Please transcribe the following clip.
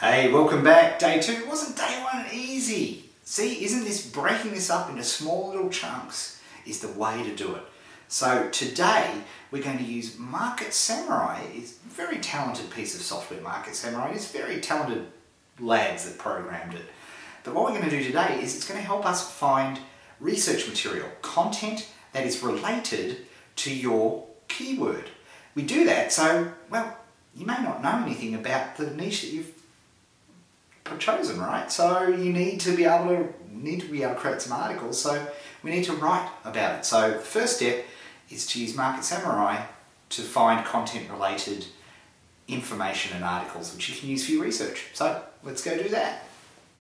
Hey, welcome back. Day two. Wasn't day one easy? See, isn't this breaking this up into small little chunks is the way to do it. So today we're going to use Market Samurai. It's a very talented piece of software, Market Samurai. It's very talented lads that programmed it. But what we're going to do today is it's going to help us find research material, content that is related to your keyword. We do that so, well, you may not know anything about the niche that you've chosen, right? So you need to be able to need to be able to create some articles. So we need to write about it. So the first step is to use Market Samurai to find content related information and articles which you can use for your research. So let's go do that.